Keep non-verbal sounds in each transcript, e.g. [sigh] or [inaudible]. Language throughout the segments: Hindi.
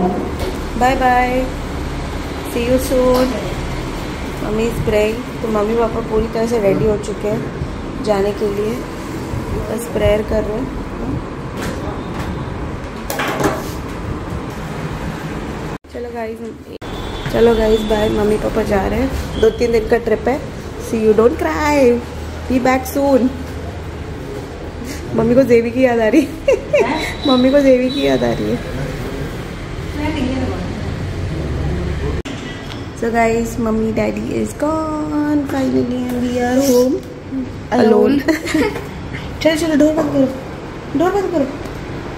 Bye bye see you soon mummy is praying तो मम्मी पापा पूरी तरह से रेडी हो चुके हैं जाने के लिए। बस प्रेयर कर रहे हैं। चलो गाइस चलो गाइस बाय मम्मी पापा जा रहे हैं। दो तीन दिन का ट्रिप है। See you don't cry be back soon mummy को देवी की याद आ रही मम्मी को देवी की याद आ रही है। [laughs] So guys, mummy daddy is gone. Finally and we are home. Alone. चलो चलो डोर बंद करो. डोर बंद करो.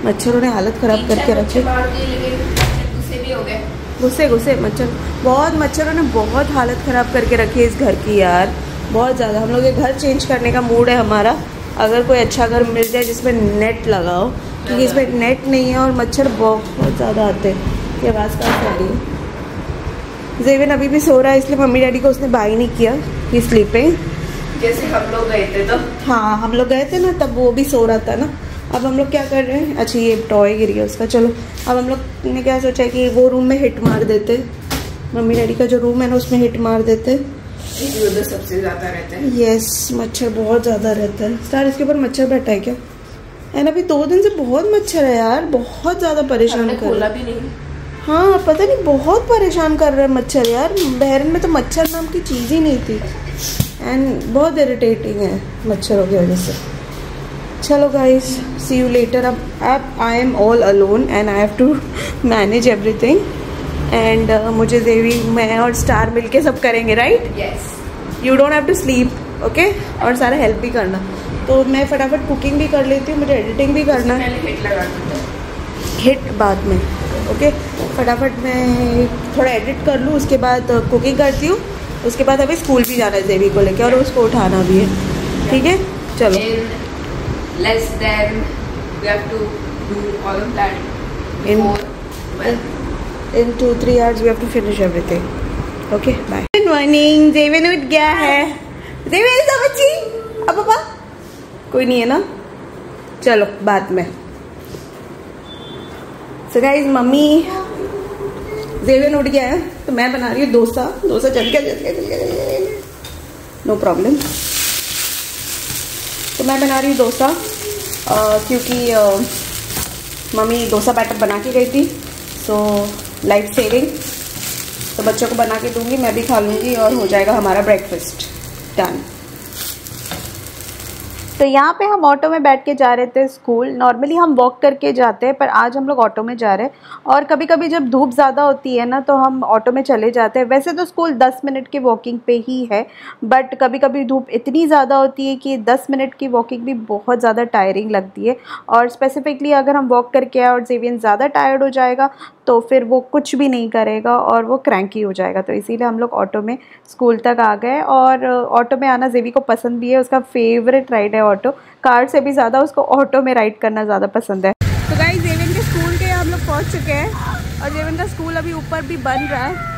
मच्छरों ने हालत खराब करके रखी. गुस्से गुस्से मच्छर. बहुत मच्छरों ने बहुत हालत ख़राब करके रखी है इस घर की यार. बहुत ज़्यादा. हम लोग ये घर चेंज करने का मूड है हमारा. अगर कोई अच्छा घर मिल जाए जिसमें नेट लगाओ क्योंकि इसमें नेट नहीं है और मच्छर बहुत ज़्यादा आते हैं. ये आवाज़ कहाँ आ रही है? जेविन अभी भी सो रहा है इसलिए मम्मी डैडी को उसने बाई नहीं किया कि स्लीपिंग जैसे हम लोग गए थे तो। हाँ हम लोग गए थे ना तब वो भी सो रहा था ना। अब हम लोग क्या कर रहे हैं? अच्छा ये टॉय गिरी है उसका चलो। अब हम लोग ने क्या सोचा कि वो रूम में हिट मार देते। मम्मी डैडी का जो रूम है ना उसमें हिट मार देते। उधर सबसे ज़्यादा रहते हैं। यस मच्छर बहुत ज़्यादा रहता है। सर इसके ऊपर मच्छर बैठा है क्या? एंड अभी दो दिन से बहुत मच्छर है यार बहुत ज़्यादा परेशान कर खोला रहा है। भी नहीं। हाँ पता नहीं बहुत परेशान कर रहे हैं मच्छर यार। बहरन में तो मच्छर नाम की चीज़ ही नहीं थी। एंड बहुत इरिटेटिंग है मच्छरों की वजह से। चलो गाइस सी यू लेटर अब अब I am all alone and I have to manage everything and मुझे देवी मैं और स्टार मिलके सब करेंगे right you don't have to sleep okay और सारा हेल्प भी करना। तो मैं फटाफट कुकिंग भी कर लेती हूँ मुझे एडिटिंग भी करना। है। हिट बाद में। ओके? फटाफट मैं थोड़ा एडिट कर लूँ उसके बाद कुकिंग करती हूँ। उसके बाद अभी स्कूल भी जाना है देवी को लेके और उसको उठाना भी है। ठीक है? चलो। In- before well in two three hours we have to finish everything okay bye good morning Jeevan उठ गया है। जेवन ऐसा बच्ची। अब पापा कोई नहीं है ना? चलो बाद में। सो गाइस मम्मी जेवन उठ गया है तो मैं बना रही हूँ डोसा। डोसा चल गया चल गया चल गया नो प्रॉब्लम तो मैं बना रही हूँ डोसा क्योंकि मम्मी डोसा बैटर बना के गई थी। सो लाइफ सेविंग तो बच्चों को बना के दूँगी, मैं भी खा लूँगी और हो जाएगा हमारा ब्रेकफास्ट डन तो यहाँ पे हम ऑटो में बैठ के जा रहे थे स्कूल। नॉर्मली हम वॉक करके जाते हैं, पर आज हम लोग ऑटो में जा रहे हैं। और कभी कभी जब धूप ज़्यादा होती है ना तो हम ऑटो में चले जाते हैं। वैसे तो स्कूल 10 मिनट की वॉकिंग पे ही है बट कभी कभी धूप इतनी ज़्यादा होती है कि 10 मिनट की वॉकिंग भी बहुत ज़्यादा टायरिंग लगती है। और स्पेसिफिकली अगर हम वॉक करके आए और जेवियन ज़्यादा टायर्ड हो जाएगा तो फिर वो कुछ भी नहीं करेगा और वो क्रैंकी हो जाएगा। तो इसीलिए हम लोग ऑटो में स्कूल तक आ गए और ऑटो में आना जेवी को पसंद भी है, उसका फेवरेट राइड है ऑटो कार से भी ज़्यादा उसको ऑटो में राइड करना ज़्यादा पसंद है। तो गाइस जेविन के स्कूल के हम लोग पहुँच चुके हैं और जेविन का स्कूल अभी ऊपर भी बन रहा है।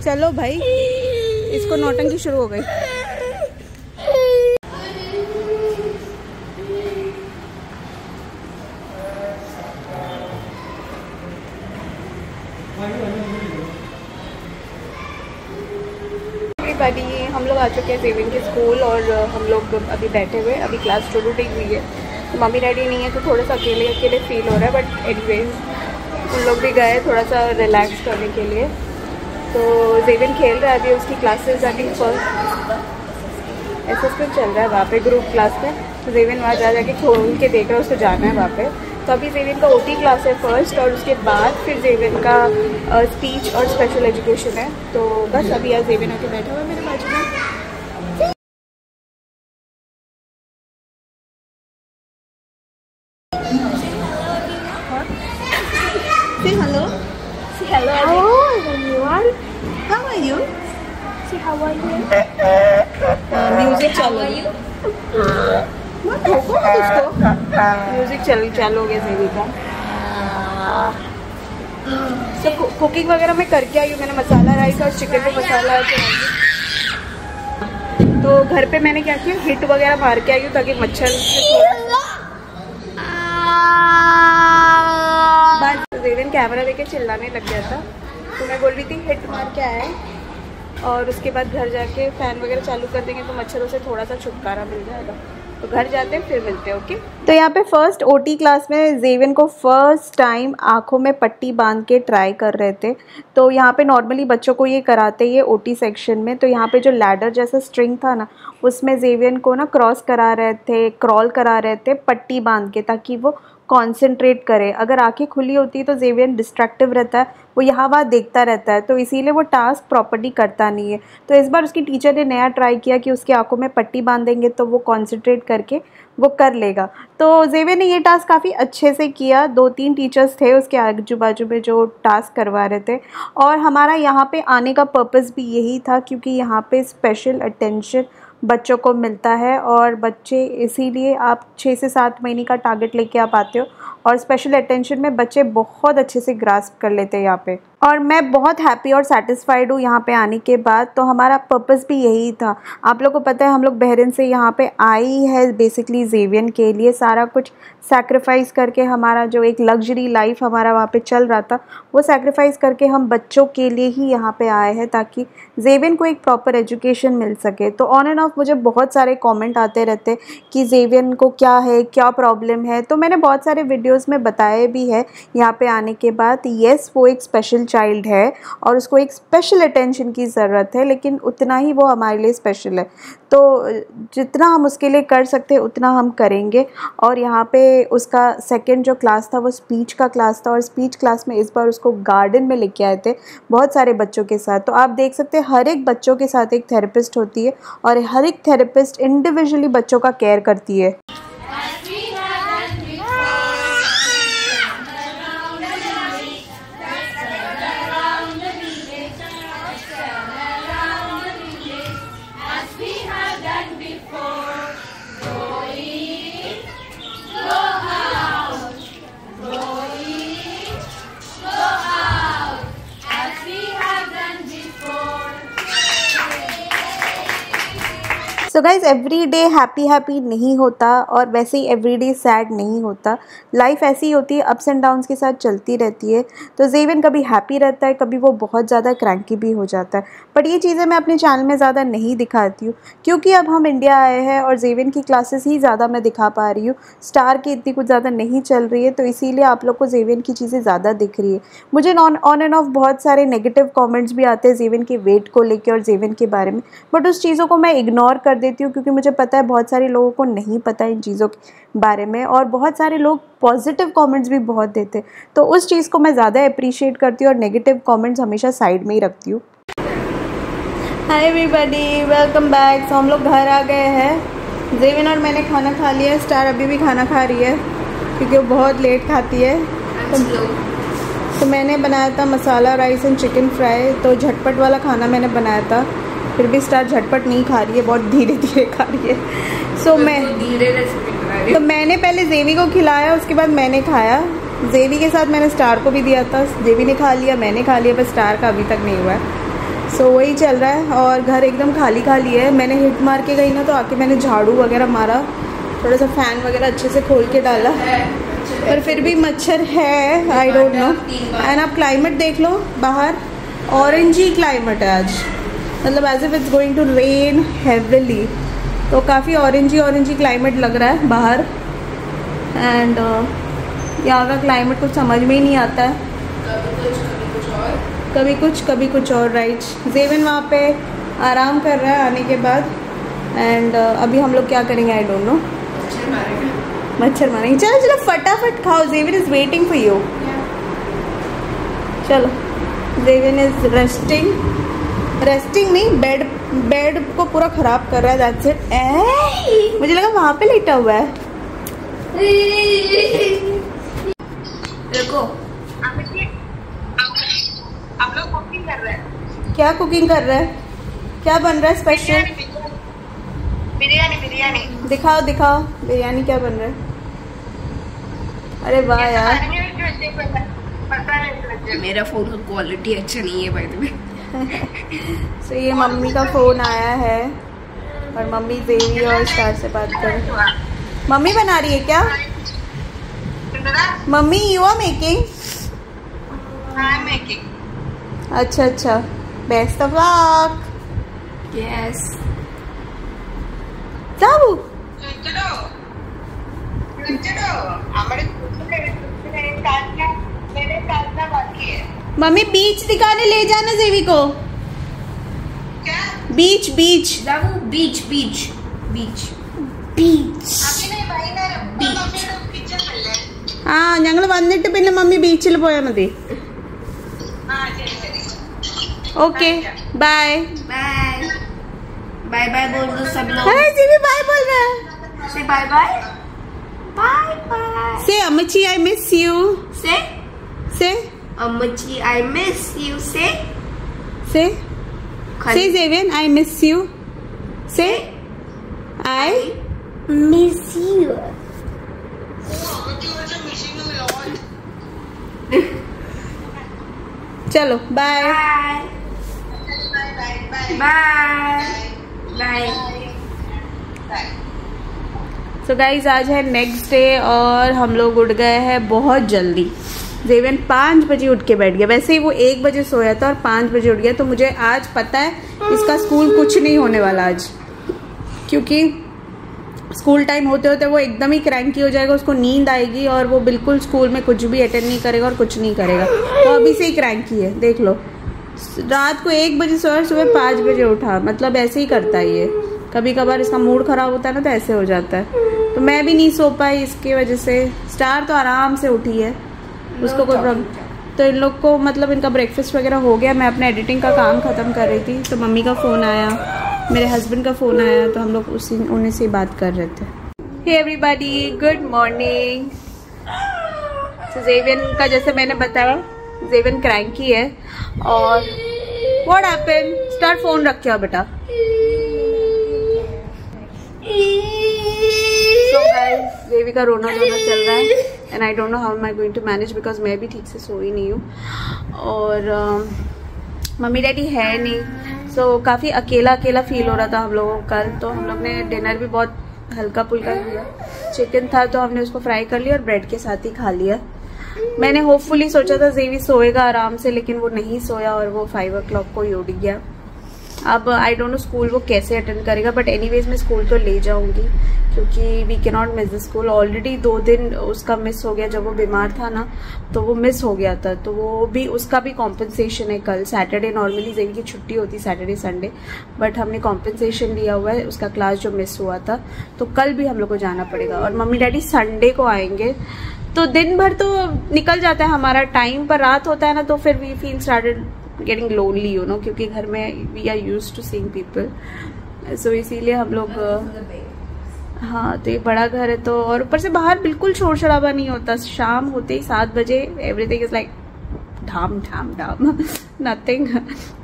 चलो भाई इसको नौटंकी शुरू हो गई। एवरीबॉडी हम लोग आ चुके हैं सेविंग के स्कूल और हम लोग अभी बैठे हुए अभी क्लास शुरू नहीं हुई है। तो मम्मी डैडी नहीं है तो थोड़ा सा अकेले अकेले फील हो रहा है बट एनीवेज उन लोग भी गए थोड़ा सा रिलैक्स करने के लिए। तो जेविन खेल रहा है अभी, उसकी क्लासेस थिंक फ़र्स्ट एस चल रहा है वहाँ पे ग्रुप क्लास में तो जेविन वहाँ जा जाके खोल के देख रहा है, उसको जाना है वहाँ पे। तो अभी जेविन का ओटी क्लास है फ़र्स्ट और उसके बाद फिर जेविन का स्पीच और स्पेशल एजुकेशन है तो बस अभी आज जेविन आके बैठा हुआ है मेरे बाजू में Say hello. Say hello. Hello everyone. How are you? How are है रोको मत उसको म्यूज़िक चल हो सेवी का तो कुकिंग वगैरह मैं करके आई हूँ, मैंने मसाला राइस और चिकन पे मसाला तो घर पे मैंने क्या किया, हिट वगैरह मार के आई हूँ ताकि मच्छर कैमरा देके चिल्लाने लग गया था। तो मैं बोल रही थी, हिट मार के आया और उसके बाद घर जाके फ़ैन वगैरह चालू कर देंगे तो मच्छरों से थोड़ा सा छुटकारा मिल जाएगा। तो घर जाते हैं, फिर मिलते हैं ओके तो यहाँ पे फ़र्स्ट ओटी क्लास में जेवियन को फ़र्स्ट टाइम आँखों में पट्टी बाँध के ट्राई कर रहे थे। तो यहाँ पे नॉर्मली बच्चों को ये कराते ही ओटी सेक्शन में। तो यहाँ पे जो लैडर जैसा स्ट्रिंग था ना, उसमें जेवियन को ना क्रॉस करा रहे थे क्रॉल करा रहे थे, पट्टी बाँध के, ताकि वो कॉन्सेंट्रेट करे। अगर आँखें खुली होती है तो जेवियन डिस्ट्रैक्टिव रहता है, वो यहाँ वहाँ देखता रहता है तो इसीलिए वो टास्क प्रॉपरली करता नहीं है। तो इस बार उसकी टीचर ने नया ट्राई किया कि उसकी आँखों में पट्टी बाँध देंगे तो वो कॉन्सेंट्रेट करके वो कर लेगा। तो जेवियन ने ये टास्क काफ़ी अच्छे से किया। दो तीन टीचर्स थे उसके आजू बाजू में जो टास्क करवा रहे थे। और हमारा यहाँ पे आने का पर्पज़ भी यही था, क्योंकि यहाँ पे स्पेशल अटेंशन बच्चों को मिलता है और बच्चे इसीलिए आप छः से सात महीने का टारगेट लेके आप आते हो और स्पेशल अटेंशन में बच्चे बहुत अच्छे से ग्रास्प कर लेते हैं यहाँ पे। और मैं बहुत हैप्पी और सेटिस्फाइड हूँ यहाँ पे आने के बाद। तो हमारा पर्पस भी यही था। आप लोग को पता है, हम लोग बहरीन से यहाँ पे आई है बेसिकली जेवियन के लिए। सारा कुछ सेक्रीफाइस करके हमारा जो एक लग्जरी लाइफ हमारा वहाँ पे चल रहा था, वो सेक्रीफाइस करके हम बच्चों के लिए ही यहाँ पे आए हैं ताकि जेवियन को एक प्रॉपर एजुकेशन मिल सके। तो ऑन एंड ऑफ़ मुझे बहुत सारे कॉमेंट आते रहते कि जेवियन को क्या है, क्या प्रॉब्लम है। तो मैंने बहुत सारे वीडियोज़ में बताए भी है यहाँ पर आने के बाद। येस वो एक स्पेशल चाइल्ड है और उसको एक स्पेशल अटेंशन की ज़रूरत है, लेकिन उतना ही वो हमारे लिए स्पेशल है। तो जितना हम उसके लिए कर सकते हैं, उतना हम करेंगे। और यहाँ पे उसका सेकंड जो क्लास था, वो स्पीच का क्लास था और स्पीच क्लास में इस बार उसको गार्डन में लेके आए थे बहुत सारे बच्चों के साथ। तो आप देख सकते हैं, हर एक बच्चों के साथ एक थेरेपिस्ट होती है और हर एक थेरेपिस्ट इंडिविजुअली बच्चों का केयर करती है। So guys every day happy happy नहीं होता और वैसे ही एवरी डे सैड नहीं होता। लाइफ ऐसी होती है अप्स एंड डाउन्स के साथ चलती रहती है। तो जेवन कभी हैप्पी रहता है, कभी वो बहुत ज़्यादा क्रैंकी भी हो जाता है। बट ये चीज़ें मैं अपने चैनल में ज़्यादा नहीं दिखाती हूँ, क्योंकि अब हम इंडिया आए हैं और जेवन की क्लासेस ही ज़्यादा मैं दिखा पा रही हूँ। स्टार की इतनी कुछ ज़्यादा नहीं चल रही है तो इसीलिए आप लोग को जेवन की चीज़ें ज़्यादा दिख रही है। मुझे नॉन ऑन एंड ऑफ़ बहुत सारे नेगेटिव कॉमेंट्स भी आते हैं जेवन के वेट को लेकर और जेवन के बारे में। बट उस चीज़ों को मैं इग्नोर कर देती हूँ क्योंकि मुझे पता है बहुत सारे लोगों को नहीं पता इन चीज़ों के बारे में और बहुत सारे लोग पॉजिटिव कमेंट्स भी बहुत देते तो उस चीज़ को मैं ज़्यादा अप्रिशिएट करती हूँ और नेगेटिव कमेंट्स हमेशा साइड में ही रखती हूँ। हाय एवरीबडी वेलकम बैक तो हम लोग घर आ गए हैं। जेविन और मैंने खाना खा लिया स्टार अभी भी खाना खा रही है क्योंकि वो बहुत लेट खाती है। तो, तो मैंने बनाया था masala rice and chicken fry तो झटपट वाला खाना मैंने बनाया था। फिर भी स्टार झटपट नहीं खा रही है बहुत धीरे धीरे खा रही है। सो so, मैं धीरे तो मैंने पहले जेवी को खिलाया उसके बाद मैंने खाया। जेवी के साथ मैंने स्टार को भी दिया था जेवी ने खा लिया मैंने खा लिया पर स्टार का अभी तक नहीं हुआ है। सो so, वही चल रहा है और घर एकदम खाली खाली है। मैंने हिट मार के गई ना तो आके मैंने झाड़ू वगैरह मारा थोड़ा सा फ़ैन वगैरह अच्छे से खोल के डाला। पर फिर भी मच्छर है आई डोंट नो एंड आप क्लाइमेट देख लो बाहर ऑरेंज ही क्लाइमेट है आज। मतलब as if it's going to rain heavily तो काफ़ी ऑरेंजी ऑरेंजी क्लाइमेट लग रहा है बाहर। एंड uh, यहाँ का क्लाइमेट कुछ समझ में ही नहीं आता है। कभी कुछ कभी कुछ और राइट जेवन वहाँ पे आराम कर रहा है आने के बाद। एंड uh, अभी हम लोग क्या करेंगे आई डोंट नो मच्छर मारेंगे। चलो चलो फटाफट खाओ। Jevan is waiting for you चलो जेवन इज़ रेस्टिंग रेस्टिंग नहीं बेड बेड को पूरा खराब कर रहा है दैट्स इट मुझे लगा वहाँ पे लेटा हुआ है। देखो क्या कुकिंग कर रहा है? क्या बन रहा है स्पेशल बिरयानी बिरयानी। दिखाओ दिखाओ बिरयानी क्या बन रहा है? अरे वाह यार। मेरा फ़ोन का क्वालिटी अच्छा नहीं है भाई तुम्हें [laughs] सो ये मम्मी का फ़ोन आया है और मम्मी देवी और स्टार से बात कर मम्मी बना रही है क्या? मम्मी यू आर मेकिंग अच्छा अच्छा। बेस्ट ऑफ़ लक यस যাবো हमारे मेरे बाकी है। मम्मी बीच दिखाने ले जाना जेवी को क्या बीच बीच Zavu, beach, beach, beach. अभी नहीं भाई ना मम्मी किचन में ले ആ ഞങ്ങൾ വന്നിട്ട് പിന്നെ മമ്മി ബീച്ചിൽ പോയാൽ മതി हाँ चली चली okay bye Bye. Bye bye बोल दो सब लोग. अरे जीवी बाय बोल रहा है Say bye bye. Bye bye. से अम्मची आई miss you Say, say Amachi, I miss you. Say, I miss you say I Miss you. मुझे मुझे मिसिंग यू लॉट चलो bye Bye. Bye bye bye Bye. Bye. Bye so guys आज है नेक्स्ट डे और हम लोग उठ गए हैं बहुत जल्दी जेवन पाँच बजे उठ के बैठ गया। वैसे ही वो एक बजे सोया था और पाँच बजे उठ गया तो मुझे आज पता है इसका स्कूल कुछ नहीं होने वाला आज। क्योंकि स्कूल टाइम होते होते वो एकदम ही क्रैंकी हो जाएगा, उसको नींद आएगी और वो बिल्कुल स्कूल में कुछ भी अटेंड नहीं करेगा और कुछ नहीं करेगा। वो अभी से ही क्रैंकी है, देख लो। रात को एक बजे सोया सुबह पाँच बजे उठा। मतलब ऐसे ही करता है ये। कभी कभार इसका मूड खराब होता है ना तो ऐसे हो जाता है। तो मैं भी नहीं सो पाई इसकी वजह से। स्टार तो आराम से उठी है। उसको कोई प्रॉब्लम तो इन लोग को मतलब इनका ब्रेकफास्ट वगैरह हो गया। मैं अपने एडिटिंग का काम ख़त्म कर रही थी तो मम्मी का फ़ोन आया मेरे हस्बैंड का फ़ोन आया तो हम लोग उसी उन्हीं से ही बात कर रहे थे। हे एवरीबॉडी गुड मॉर्निंग तो जेवियन का जैसे मैंने बताया जेवियन क्रैंकी है। और व्हाट हैपन स्टार्ट फ़ोन रख के बेटा। गाइस देवी का रोना धोना चल रहा है। And I don't know how am I going to manage because मैं भी ठीक से सोई नहीं हूँ। और अम, मम्मी डैडी है नहीं सो so, काफ़ी अकेला अकेला फील हो रहा था हम लोगों को कल तो हम लोग ने डिनर भी बहुत हल्का फुल्का किया। चिकन था तो हमने उसको फ्राई कर लिया और ब्रेड के साथ ही खा लिया। मैंने होपफुली सोचा था जेवी सोएगा आराम से लेकिन वो नहीं सोया और वो फाइव ओ को ही उड़ गया। अब आई डोंट नो स्कूल वो कैसे अटेंड करेगा बट एनीवेज मैं स्कूल तो ले जाऊँगी। क्योंकि we can not miss the school already दो दिन उसका मिस हो गया, जब वो बीमार था ना तो वो मिस हो गया था। तो वो भी, उसका भी कॉम्पनसेशन है कल। सैटरडे नॉर्मली जेवी की छुट्टी होती सैटरडे संडे बट हमने कॉम्पनसेशन लिया हुआ है, उसका क्लास जो मिस हुआ था। तो कल भी हम लोग को जाना पड़ेगा। और मम्मी डैडी संडे को आएँगे। तो दिन भर तो निकल जाता है हमारा टाइम पर रात होता है ना तो फिर we feel started getting lonely you know क्योंकि घर में we are use to seeing people so इसीलिए हम लोग हाँ तो ये बड़ा घर है तो और ऊपर से बाहर बिल्कुल शोर शराबा नहीं होता। शाम होते ही सात बजे एवरीथिंग इज़ लाइक ढाम ढाम ढाम [laughs] नथिंग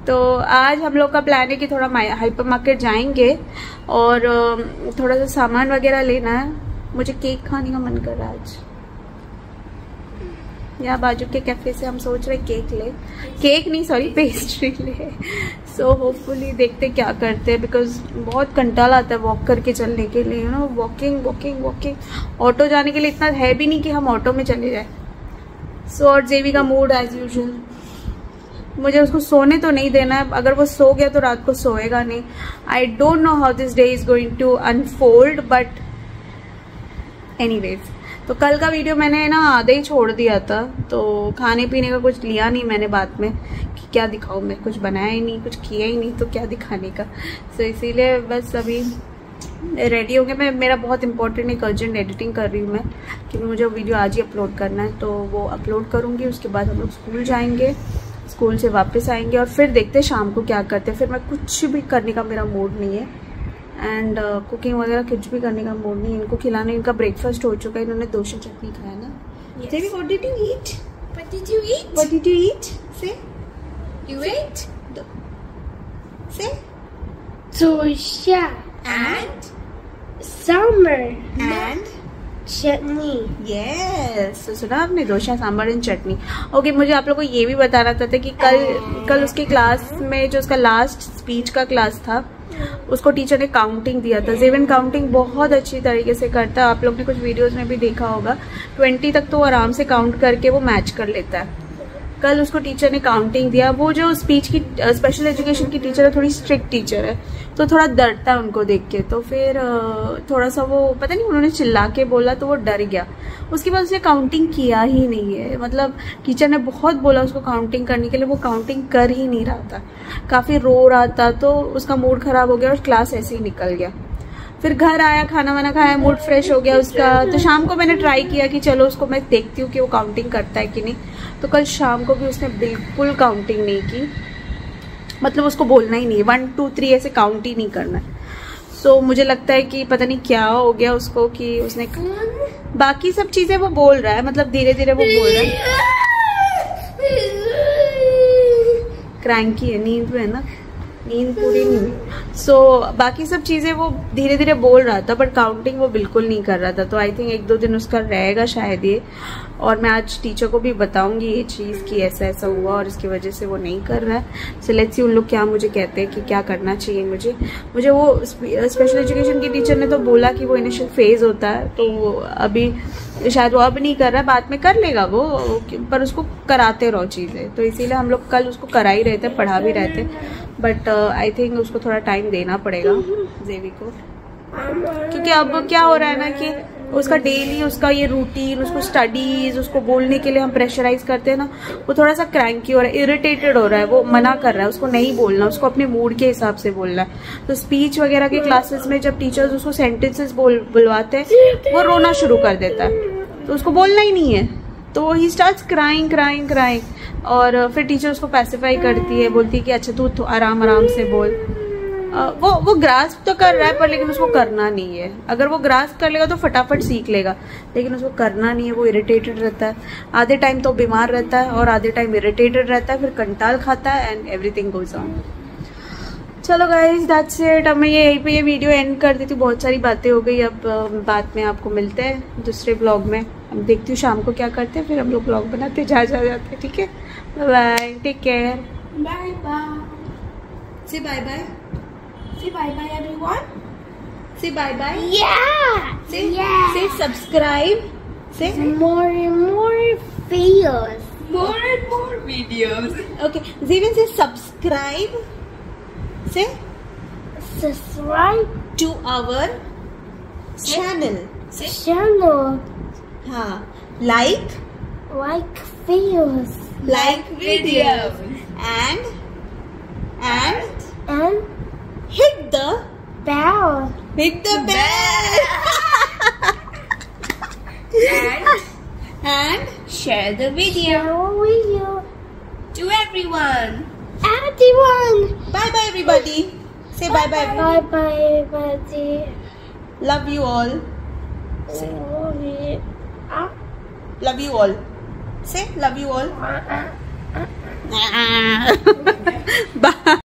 तो आज हम लोग का प्लान है कि थोड़ा हाइपर मार्केट जाएँगे और थोड़ा सा सामान वगैरह लेना है। मुझे केक खाने का मन कर रहा आज। यहाँ बाजू के कैफ़े से हम सोच रहे केक ले। केक नहीं सॉरी पेस्ट्री ले। सो होपफुली देखते क्या करते हैं बिकॉज़ बहुत कंटाल आता है वॉक करके चलने के लिए you know walking walking walking auto जाने के लिए इतना है भी नहीं कि हम ऑटो में चले जाए। सो और जेवी का मूड एज यूजल मुझे उसको सोने तो नहीं देना है, अगर वो सो गया तो रात को सोएगा नहीं। I don't know how this day is going to unfold but anyways तो कल का वीडियो मैंने ना आधे ही छोड़ दिया था तो खाने पीने का कुछ लिया नहीं मैंने बाद में कि क्या दिखाऊँ, मैं कुछ बनाया ही नहीं, कुछ किया ही नहीं तो क्या दिखाने का। सो इसीलिए बस अभी रेडी हो गया मैं, मेरा बहुत इंपॉर्टेंट एक अर्जेंट एडिटिंग कर रही हूँ मैं क्योंकि मुझे वीडियो आज ही अपलोड करना है तो वो अपलोड करूँगी, उसके बाद हम लोग स्कूल जाएँगे स्कूल से वापस आएँगे और फिर देखते शाम को क्या करते हैं। फिर मैं कुछ भी करने का मेरा मूड नहीं है। एंड कुकिंग वगैरह कुछ भी करने का मूड नहीं इनको खिलाने इनका ब्रेकफास्ट हो चुका है इन्होंने डोसा चटनी खाया ना you eat? What did you eat? What did you eat? Say, You ate? say. Dosha. And? Summer. And Chutney. Yes सुना आपने दोशा सांभर एंड चटनी ओके मुझे आप लोग को ये भी बताना था, था कि कल कल उसके क्लास में जो उसका लास्ट स्पीच का क्लास था उसको टीचर ने काउंटिंग दिया था। जेवन काउंटिंग बहुत अच्छी तरीके से करता है। आप लोग ने कुछ वीडियोज़ में भी देखा होगा। ट्वेंटी तक तो आराम से काउंट करके वो मैच कर लेता है। कल उसको टीचर ने काउंटिंग दिया। वो जो स्पीच की स्पेशल एजुकेशन की टीचर है थोड़ी स्ट्रिक्ट टीचर है। तो थोड़ा डरता है उनको देख के। तो फिर अ, थोड़ा सा वो पता नहीं उन्होंने चिल्ला के बोला तो वो डर गया। उसके बाद उसने काउंटिंग किया ही नहीं है। मतलब टीचर ने बहुत बोला उसको काउंटिंग करने के लिए। वो काउंटिंग कर ही नहीं रहा था। काफ़ी रो रहा था तो उसका मूड ख़राब हो गया और क्लास ऐसे ही निकल गया। फिर घर आया खाना वाना खाया मूड फ्रेश हो गया उसका। तो शाम को मैंने ट्राई किया कि चलो उसको मैं देखती हूँ कि वो काउंटिंग करता है कि नहीं। तो कल शाम को भी उसने बिल्कुल काउंटिंग नहीं की। मतलब उसको बोलना ही नहीं वन टू थ्री ऐसे काउंट ही नहीं करना। है सो so, मुझे लगता है कि पता नहीं क्या हो गया उसको कि उसने बाकी सब चीज़ें वो बोल रहा है। मतलब धीरे धीरे वो बोल रहा है। [laughs] क्रैंकी है नींद में है ना। नींद पूरी नहीं हुई। सो so, बाकी सब चीज़ें वो धीरे धीरे बोल रहा था बट काउंटिंग वो बिल्कुल नहीं कर रहा था। तो आई थिंक एक दो दिन उसका रहेगा शायद ये। और मैं आज टीचर को भी बताऊँगी ये चीज़ कि ऐसा ऐसा हुआ और इसकी वजह से वो नहीं कर रहा है। सो लेट्स सी उन लोग क्या मुझे कहते हैं कि क्या करना चाहिए मुझे। मुझे वो स्पेशल एजुकेशन की टीचर ने तो बोला कि वो इनिशियल फ़ेज़ होता है तो अभी शायद वो अब नहीं कर रहा बाद में कर लेगा वो पर उसको कराते रहो चीज़ें। तो इसीलिए हम लोग कल उसको करा ही रहे थे पढ़ा भी रहे थे। बट आई थिंक उसको थोड़ा टाइम देना पड़ेगा जेवी को। क्योंकि अब क्या हो रहा है ना कि उसका डेली उसका ये रूटीन उसको स्टडीज़ उसको बोलने के लिए हम प्रेशराइज करते हैं ना, वो थोड़ा सा क्रैंकी हो रहा है इरिटेटेड हो रहा है, वो मना कर रहा है, उसको नहीं बोलना, उसको अपने मूड के हिसाब से बोलना है। तो स्पीच वगैरह के क्लासेस में जब टीचर्स उसको सेंटेंसेस बोल, बुलवाते हैं, वो रोना शुरू कर देता है। तो उसको बोलना ही नहीं है। तो ही स्टार्ट क्राइंग क्राइंग क्राइंग और फिर टीचर उसको पैसिफाई करती है, बोलती है कि अच्छा तू आराम आराम से बोल. वो वो ग्रास्प तो कर रहा है, पर लेकिन उसको करना नहीं है। अगर वो ग्रास्प कर लेगा तो फटाफट सीख लेगा, लेकिन उसको करना नहीं है, वो इरिटेटेड रहता है। आधे टाइम तो बीमार रहता है और आधे टाइम इरिटेटेड रहता है, फिर कंटाल खाता है एंड एवरीथिंग गोज ऑन चलो गाइज़ दैट्स इट अब मैं ये यहीं पे ये वीडियो एंड कर देती हूँ। बहुत सारी बातें हो गई। अब बाद में आपको मिलते हैं दूसरे ब्लॉग में। अब देखती हूँ शाम को क्या करते हैं फिर हम लोग ब्लॉग बनाते जा जा जाते हैं ठीक है? Bye take care Bye bye. Say bye bye Say bye bye bye bye Yeah! Say Yeah! Say subscribe say More and more videos. More and more videos. Okay Jeevan say subscribe Say. Subscribe to our say. channel. Say. Channel. Ha, Like. Like videos. Like videos. And. And. And. Hit the. Bell. Hit the bell. [laughs] and. And. Share the video. Share video. To everyone. Everyone. bye bye everybody say bye bye Bye bye everybody. love you all Love you. Ah, love you all say love you all ah, ah. [laughs]